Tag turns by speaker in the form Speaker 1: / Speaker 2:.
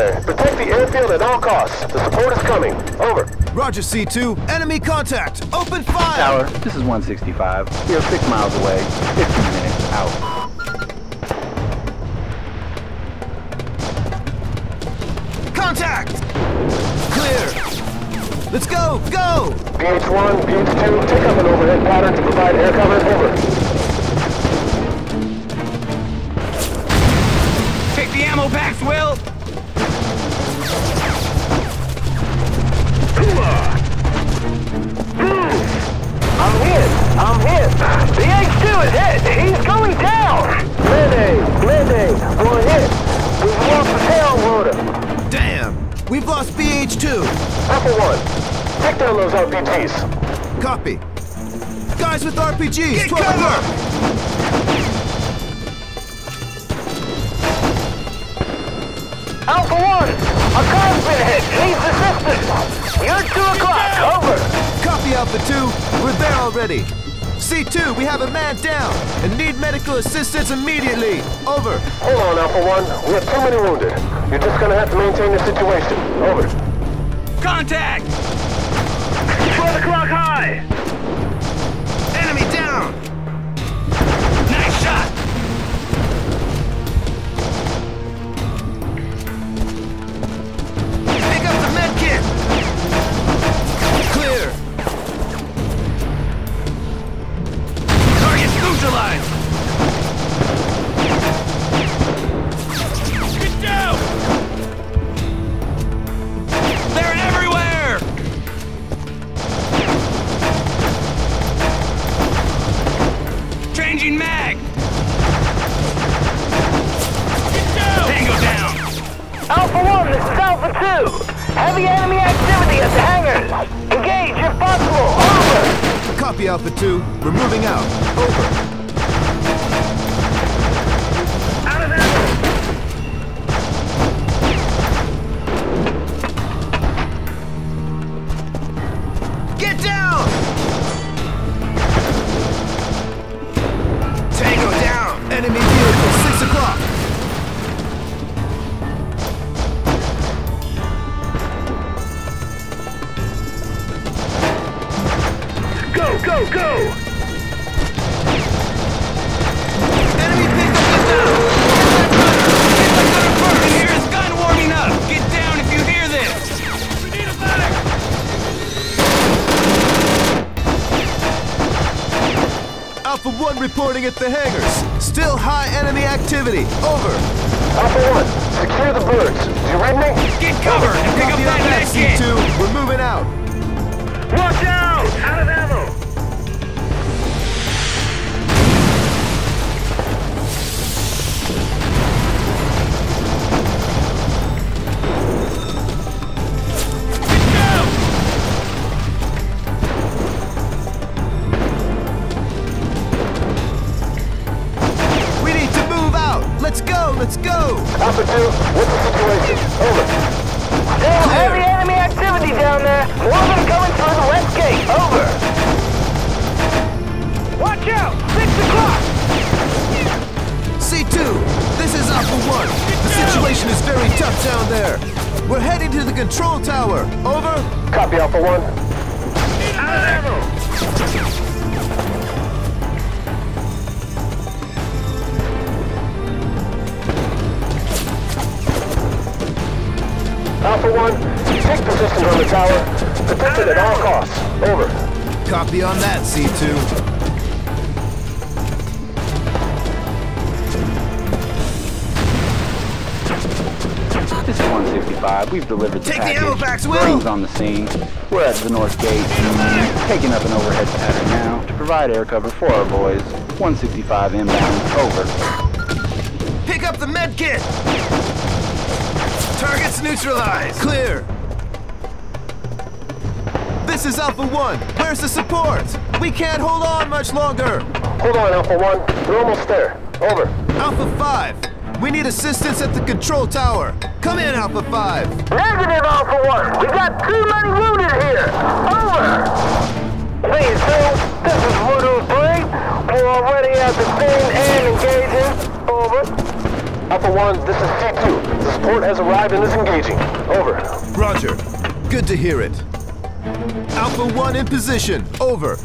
Speaker 1: there. Protect the airfield at all costs. The support is coming. Over.
Speaker 2: Roger, C2. Enemy contact. Open fire.
Speaker 3: Tower, this is 165. We are six miles away. 15 minutes out.
Speaker 2: Contact. Clear. Let's go. Go.
Speaker 1: BH-1, BH-2, take up an overhead pattern to provide air cover. Over. We've lost
Speaker 2: BH2.
Speaker 1: Alpha 1, take down those RPGs.
Speaker 2: Copy. Guys with RPGs.
Speaker 4: Get
Speaker 2: 12
Speaker 4: cover!
Speaker 2: up.
Speaker 1: Alpha 1, a car's been hit. Needs assistance. You're 2 o'clock. Over.
Speaker 2: Copy Alpha 2. We're there already. C2, we have a man down and need medical assistance immediately. Over.
Speaker 1: Hold on, Alpha 1. We have too many wounded. You're just gonna have to maintain the situation. Over.
Speaker 4: Contact!
Speaker 1: 12 o'clock high.
Speaker 4: Changing mag! Down! Tango down!
Speaker 1: Alpha 1, this is Alpha 2. Heavy enemy activity at the hangars. Engage if possible. Over.
Speaker 2: Copy Alpha 2. We're moving out. Over.
Speaker 4: A medic!
Speaker 2: Alpha 1 reporting at the hangars. Still high enemy activity. Over.
Speaker 1: Alpha 1, secure the birds. Do you read me?
Speaker 4: Get cover and pick up that
Speaker 2: on
Speaker 4: med!
Speaker 2: C2. We're moving out.
Speaker 1: Watch out! Out of ammo.
Speaker 2: Let's go.
Speaker 1: Alpha 2, what's the situation? Over. Still
Speaker 2: Clear.
Speaker 1: heavy enemy activity down there. More of them coming through the west gate. Over. Watch out! 6 o'clock!
Speaker 2: C2, this is Alpha 1. The situation is very tough down there. We're heading to the control tower. Over.
Speaker 1: Copy Alpha 1. Out of ammo. Alpha 1, take positions on the tower. Protect it at all costs. Over.
Speaker 2: Copy on that, C2.
Speaker 3: This is 165. We've delivered the
Speaker 2: Take the
Speaker 3: package.
Speaker 2: ammo packs, Will!
Speaker 3: Marines on the scene. We're at the north gate. Taking up an overhead pattern now to provide air cover for our boys. 165 inbound. Over.
Speaker 2: Pick up the med kit. Targets neutralized. Clear. This is Alpha 1. Where's the support? We can't hold on much longer.
Speaker 1: Hold on, Alpha 1. We're almost there. Over.
Speaker 2: Alpha 5. We need assistance at the control tower. Come in, Alpha 5.
Speaker 1: Negative, Alpha 1. We got too many wounded here. Over. Please, two. This is Voodoo 3. We're already at the scene and engaging. Over.
Speaker 5: Alpha 1, this is C2. The support has arrived and is engaging. Over.
Speaker 2: Roger. Good to hear it. Alpha 1 in position. Over.